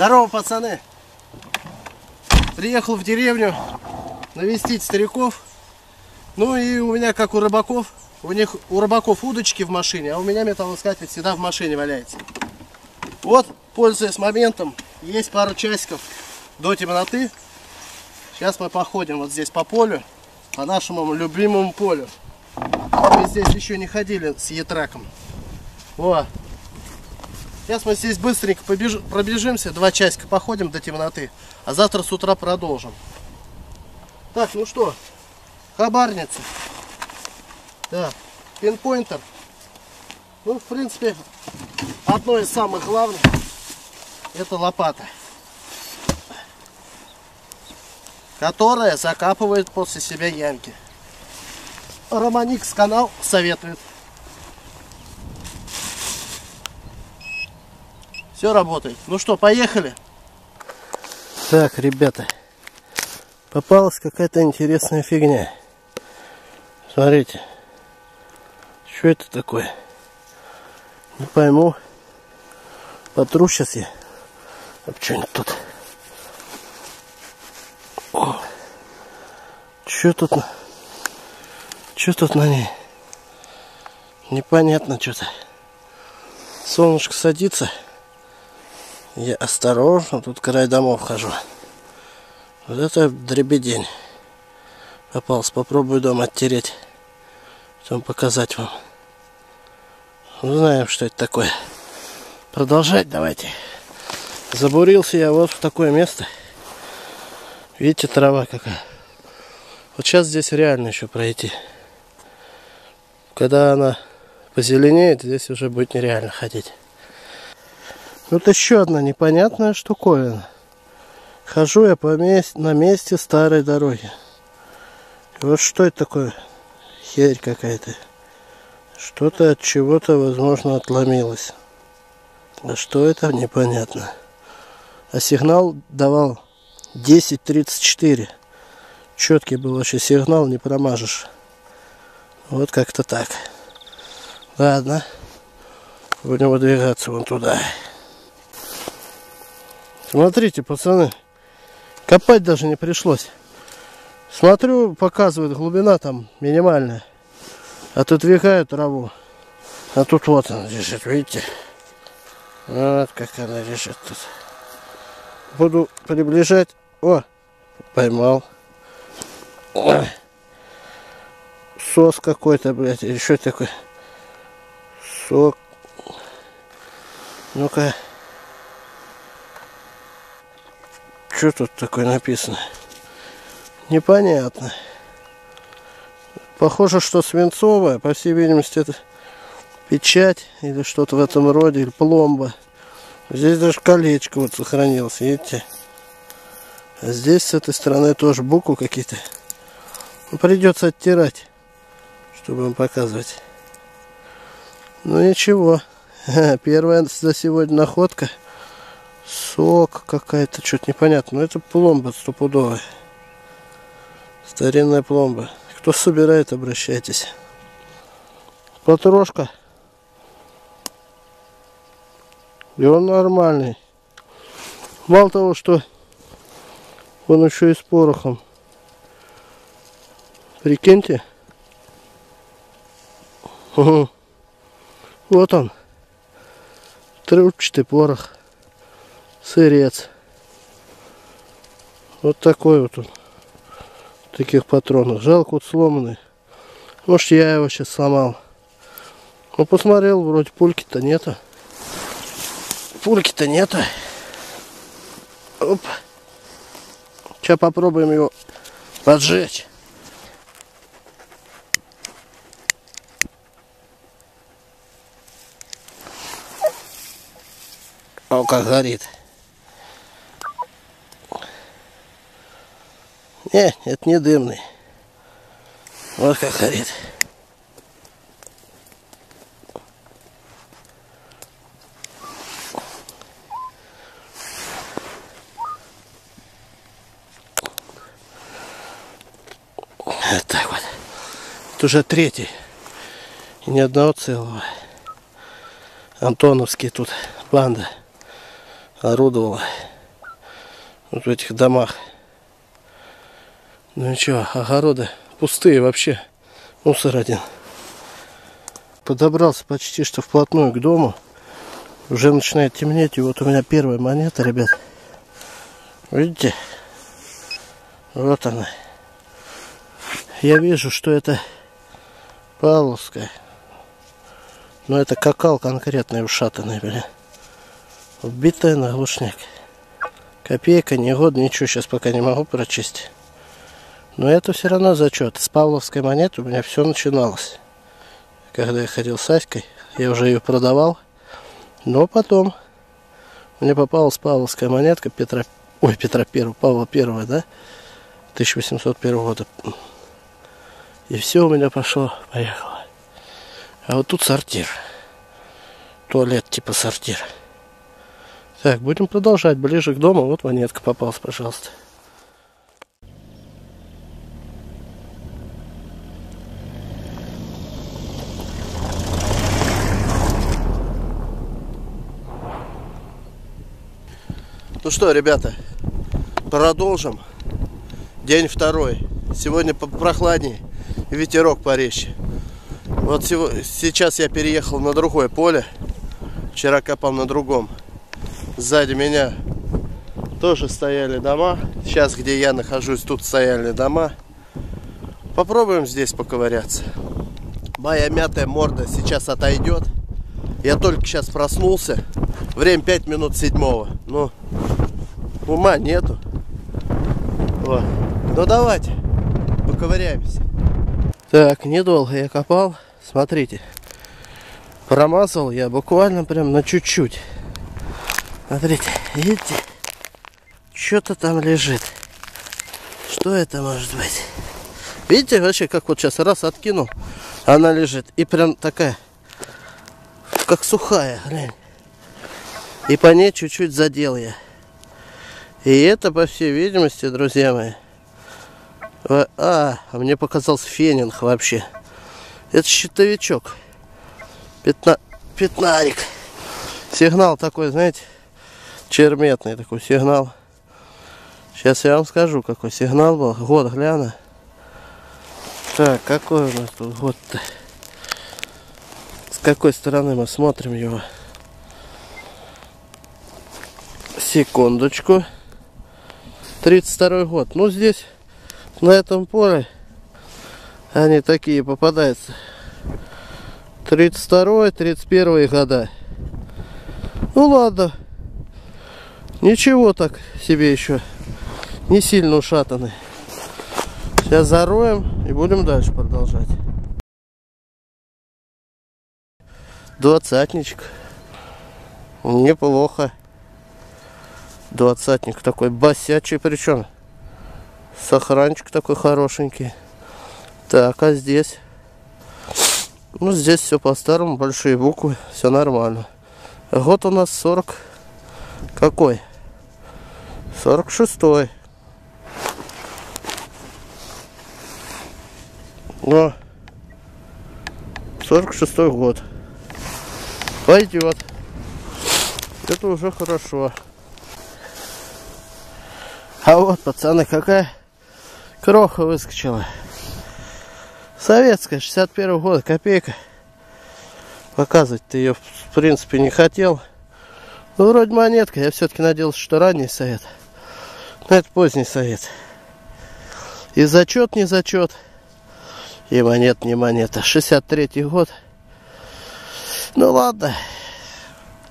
Здорово, пацаны! Приехал в деревню навестить стариков. Ну и у меня, как у рыбаков, у них у рыбаков удочки в машине, а у меня металлоискатель всегда в машине валяется. Вот, пользуясь моментом, есть пару часиков до темноты. Сейчас мы походим вот здесь по полю, по нашему любимому полю. Мы здесь еще не ходили с етраком. Вот. Сейчас мы здесь быстренько побеж... пробежимся, два часика походим до темноты, а завтра с утра продолжим. Так, ну что, хабарница. Да, пинпоинтер. Ну, в принципе, одно из самых главных это лопата. Которая закапывает после себя ямки. Романикс канал советует. Все работает. Ну что, поехали? Так, ребята. Попалась какая-то интересная фигня. Смотрите. Что это такое? Не пойму. Потру сейчас я. А что-нибудь тут. О. Что тут? Что тут на ней? Непонятно что-то. Солнышко садится. Я осторожно тут край домов хожу. Вот это дребедень. Попался. Попробую дом оттереть. Потом показать вам. Узнаем, что это такое. Продолжать давайте. Забурился я вот в такое место. Видите, трава какая. Вот сейчас здесь реально еще пройти. Когда она позеленеет, здесь уже будет нереально ходить. Вот еще одна непонятная штуковина. Хожу я по месте, на месте старой дороги. И вот что это такое? Херь какая-то. Что-то от чего-то, возможно, отломилось. А что это, непонятно. А сигнал давал 10.34. Четкий был вообще сигнал, не промажешь. Вот как-то так. Ладно. Будем выдвигаться вон туда. Смотрите, пацаны. Копать даже не пришлось. Смотрю, показывает глубина там минимальная. А тут векают траву. А тут вот она лежит, видите? Вот как она лежит тут. Буду приближать. О, поймал. Ой. Сос какой-то, блядь, или что такое? Сок. Ну-ка. Что тут такое написано? Непонятно. Похоже, что свинцовая, по всей видимости, это печать или что-то в этом роде, или пломба. Здесь даже колечко вот сохранилось, видите? А здесь с этой стороны тоже буквы какие-то. Ну, придется оттирать, чтобы вам показывать. Ну ничего. Первая за сегодня находка. Сок какая-то, что-то непонятно. Но это пломба стопудовая. Старинная пломба. Кто собирает, обращайтесь. Потрошка. И он нормальный. Мало того, что он еще и с порохом. Прикиньте. Угу. Вот он. Трубчатый порох сырец. Вот такой вот он. Таких патронов. Жалко, вот сломанный. Может, я его сейчас сломал. Ну, посмотрел, вроде пульки-то нету. Пульки-то нету. Оп. Сейчас попробуем его поджечь. О, как горит. Не, это не дымный. Вот как горит. Вот так вот. Это уже третий. И ни одного целого. Антоновский тут банда. орудовала. Вот в этих домах. Ну и что, огороды пустые вообще. Мусор один. Подобрался почти что вплотную к дому. Уже начинает темнеть. И вот у меня первая монета, ребят. Видите? Вот она. Я вижу, что это Павловская. Но это какал конкретный ушатанный, блин. Вбитая на глушняк. Копейка, не год, ничего сейчас пока не могу прочесть. Но это все равно зачет. С Павловской монеты у меня все начиналось. Когда я ходил с Аськой, я уже ее продавал. Но потом мне попалась Павловская монетка Петра, ой, Петра Первого, Павла Первого, да? 1801 года. И все у меня пошло, поехало. А вот тут сортир. Туалет типа сортир. Так, будем продолжать. Ближе к дому. Вот монетка попалась, пожалуйста. Ну что, ребята, продолжим. День второй. Сегодня прохладнее, ветерок порезче. Вот сейчас я переехал на другое поле. Вчера копал на другом. Сзади меня тоже стояли дома. Сейчас, где я нахожусь, тут стояли дома. Попробуем здесь поковыряться. Моя мятая морда сейчас отойдет. Я только сейчас проснулся. Время 5 минут седьмого. Ну, ума нету. Вот. Ну давайте, поковыряемся. Так, недолго я копал. Смотрите. Промазал я буквально прям на чуть-чуть. Смотрите, видите? Что-то там лежит. Что это может быть? Видите, вообще, как вот сейчас раз откинул, она лежит. И прям такая, как сухая, глянь. И по ней чуть-чуть задел я. И это, по всей видимости, друзья мои, а, а мне показался фенинг вообще. Это щитовичок. Пятна, пятнарик. Сигнал такой, знаете, черметный такой сигнал. Сейчас я вам скажу, какой сигнал был. Год гляну. Так, какой у нас тут год-то? С какой стороны мы смотрим его? Секундочку. 32 год. Ну, здесь, на этом поле, они такие попадаются. 32 31 года. Ну, ладно. Ничего так себе еще. Не сильно ушатанный. Сейчас зароем и будем дальше продолжать. Двадцатничек. Неплохо. Двадцатник такой босячий причем. Сохранчик такой хорошенький. Так, а здесь? Ну, здесь все по-старому, большие буквы, все нормально. Год у нас 40... Какой? 46-й. О, 46-й год. Пойдет. Это уже хорошо. А вот, пацаны, какая кроха выскочила. Советская, 61 -го года, копейка. Показывать ты ее, в принципе, не хотел. Ну, вроде монетка. Я все-таки надеялся, что ранний совет. Но это поздний совет. И зачет, не зачет. И монет, не монета. 63 год. Ну ладно.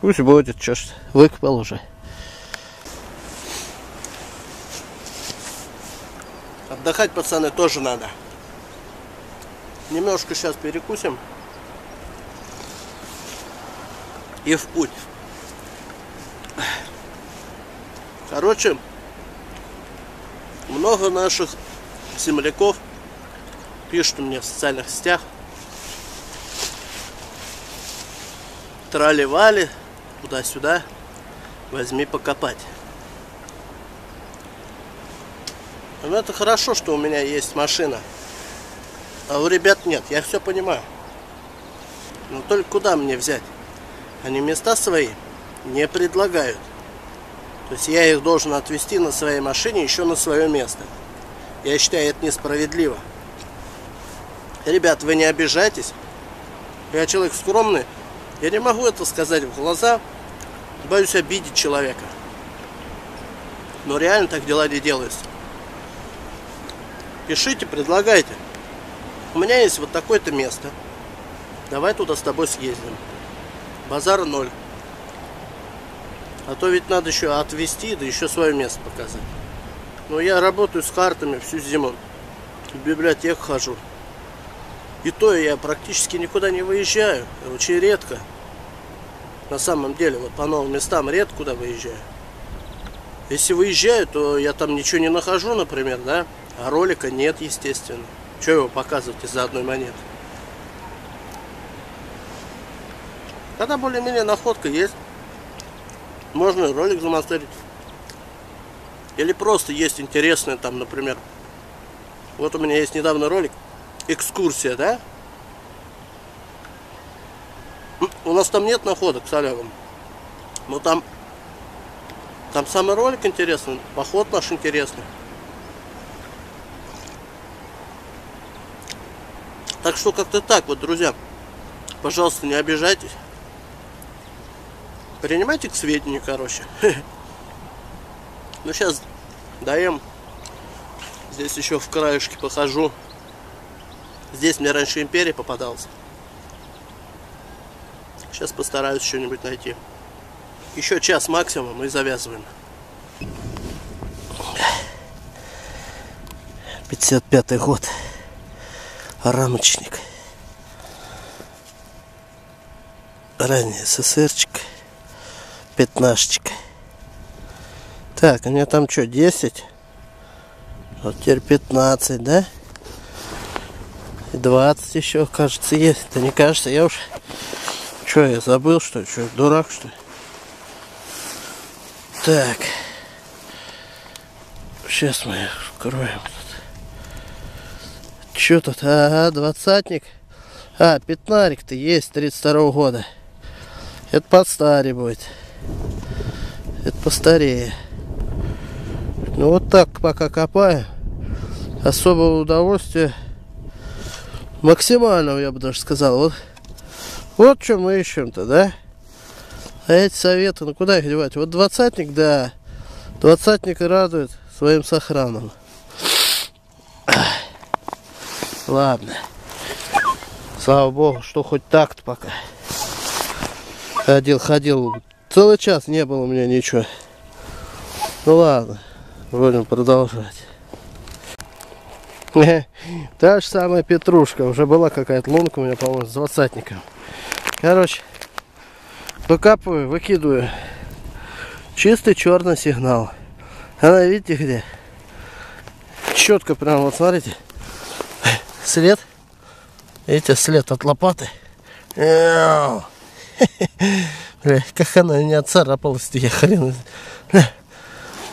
Пусть будет, что ж, выкопал уже. Отдыхать, пацаны, тоже надо. Немножко сейчас перекусим. И в путь. Короче, много наших земляков пишут мне в социальных сетях. Трали-вали, туда-сюда, возьми покопать. Ну это хорошо, что у меня есть машина. А у ребят нет, я все понимаю. Но только куда мне взять? Они места свои не предлагают. То есть я их должен отвезти на своей машине еще на свое место. Я считаю, это несправедливо. Ребят, вы не обижайтесь. Я человек скромный. Я не могу это сказать в глаза. Боюсь обидеть человека. Но реально так дела не делаются. Пишите, предлагайте. У меня есть вот такое-то место. Давай туда с тобой съездим. Базар ноль. А то ведь надо еще отвезти, да еще свое место показать. Но я работаю с картами всю зиму. В библиотеку хожу. И то я практически никуда не выезжаю. Очень редко. На самом деле, вот по новым местам редко куда выезжаю. Если выезжаю, то я там ничего не нахожу, например, да? А ролика нет, естественно. Что его показывать из-за одной монеты? Когда более-менее находка есть, можно ролик замонтировать. Или просто есть интересное там, например. Вот у меня есть недавно ролик. Экскурсия, да? У нас там нет находок с Олегом. Но там там самый ролик интересный, поход наш интересный. Так что как-то так вот, друзья. Пожалуйста, не обижайтесь. Принимайте к сведению, короче. Ну, сейчас даем. Здесь еще в краешке похожу. Здесь мне раньше империя попадался. Сейчас постараюсь что-нибудь найти. Еще час максимум и завязываем. 55 год рамочник. Ранее СССРчик. Пятнашечка. Так, у меня там что, 10? Вот теперь 15, да? И 20 еще, кажется, есть. Да не кажется, я уж... Что, я забыл, что ли? Что, дурак, что ли? Так. Сейчас мы вкроем. Что тут? Ага, двадцатник. А, пятнарик-то есть 32 -го года. Это подстаре будет. Это постарее. Ну вот так пока копаю. Особого удовольствия максимального, я бы даже сказал. Вот, вот что мы ищем-то, да? А эти советы, ну куда их девать? Вот двадцатник, да. Двадцатник радует своим сохраном. Ладно. Слава богу, что хоть так-то пока. Ходил, ходил. Целый час не было у меня ничего. Ну ладно, будем продолжать. Та же самая петрушка. Уже была какая-то лунка у меня, по-моему, с двадцатником. Короче, выкапываю, выкидываю. Чистый черный сигнал. Она, видите, где? Четко прям, вот смотрите след. Видите, след от лопаты. Бля, как она не отцарапалась, я хрен.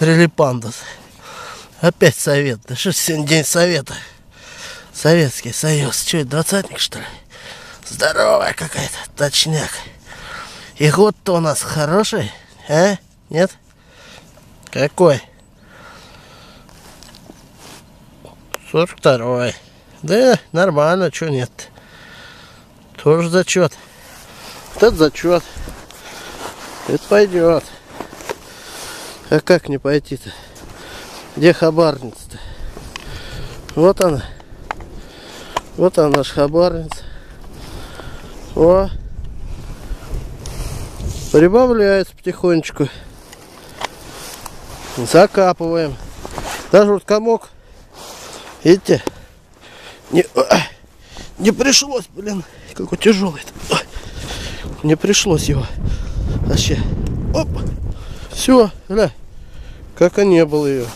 Релипандус. Опять совет. Да что сегодня день совета? Советский Союз. Что это, двадцатник, что ли? Здоровая какая-то, точняк. И год-то у нас хороший, а? Нет? Какой? 42-й. Да, нормально, что нет. Тоже зачет. Вот зачет. Это пойдет. А как не пойти-то? Где хабарница-то? Вот она. Вот она наш хабарница. О! Прибавляется потихонечку. Закапываем. Даже вот комок. Видите? Не, не пришлось, блин, какой тяжелый. Не пришлось его. Вообще. Оп. Все, гля. Как и не было ее.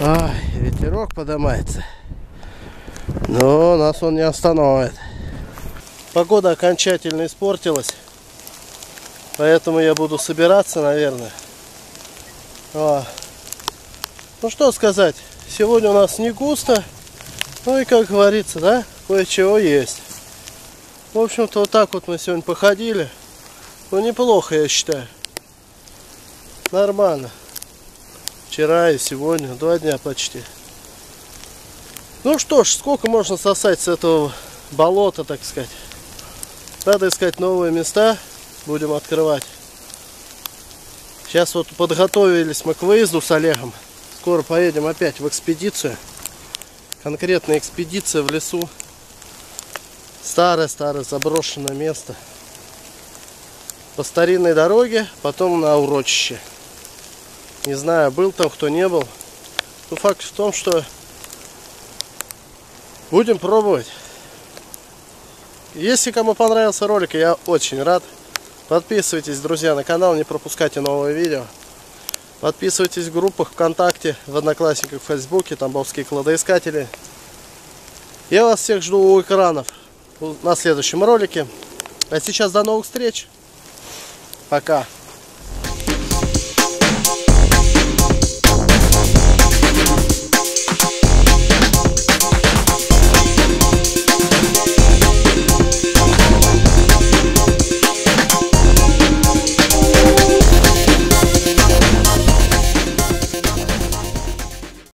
Ай, ветерок поднимается. Но нас он не остановит. Погода окончательно испортилась. Поэтому я буду собираться, наверное. А. Ну что сказать. Сегодня у нас не густо. Ну и как говорится, да, кое-чего есть. В общем-то, вот так вот мы сегодня походили. Ну, неплохо, я считаю. Нормально. Вчера и сегодня, два дня почти. Ну что ж, сколько можно сосать с этого болота, так сказать. Надо искать новые места. Будем открывать. Сейчас вот подготовились мы к выезду с Олегом. Скоро поедем опять в экспедицию. Конкретная экспедиция в лесу. Старое-старое заброшенное место. По старинной дороге, потом на урочище. Не знаю, был там кто не был. Но факт в том, что будем пробовать. Если кому понравился ролик, я очень рад. Подписывайтесь, друзья, на канал, не пропускайте новые видео. Подписывайтесь в группах ВКонтакте, в Одноклассниках, в Фейсбуке, Тамбовские кладоискатели. Я вас всех жду у экранов на следующем ролике. А сейчас до новых встреч. Пока.